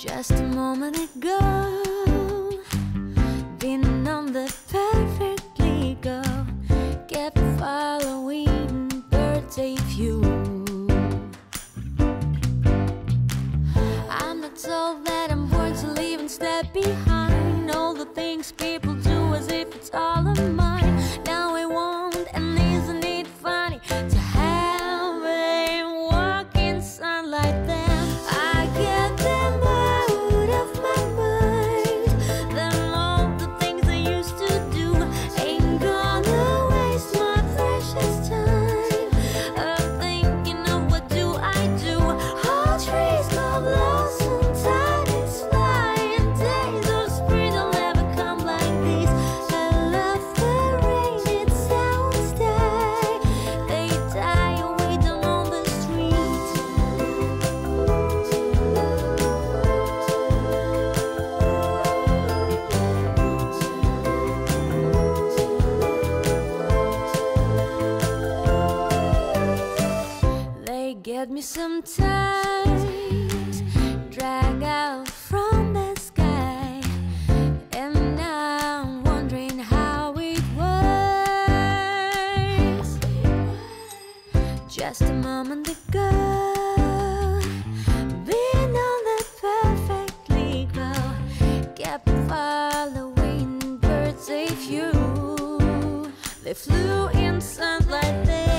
Just a moment ago. Been on the perfectly go Kept following birthday view I'm not told that I'm born to leave and step behind All the things people Grab me some ties, drag out from the sky. And now I'm wondering how it was. Just a moment ago, being on the perfectly glow, kept following birds. If you they flew in sunlight. They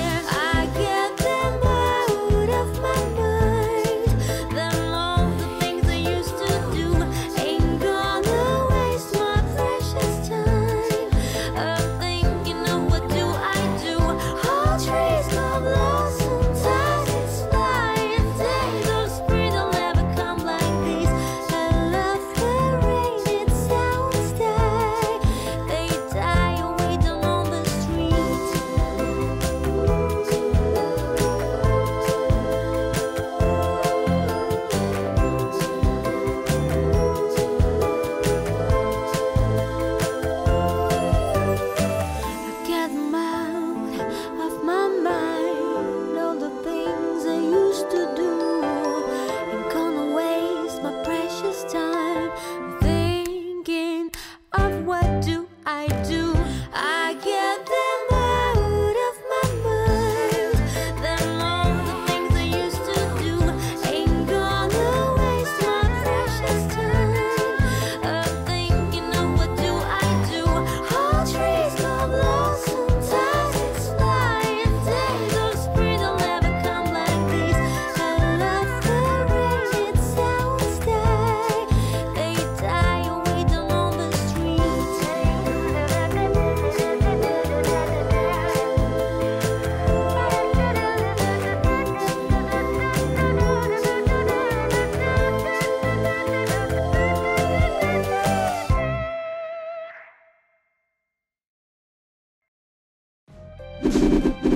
you.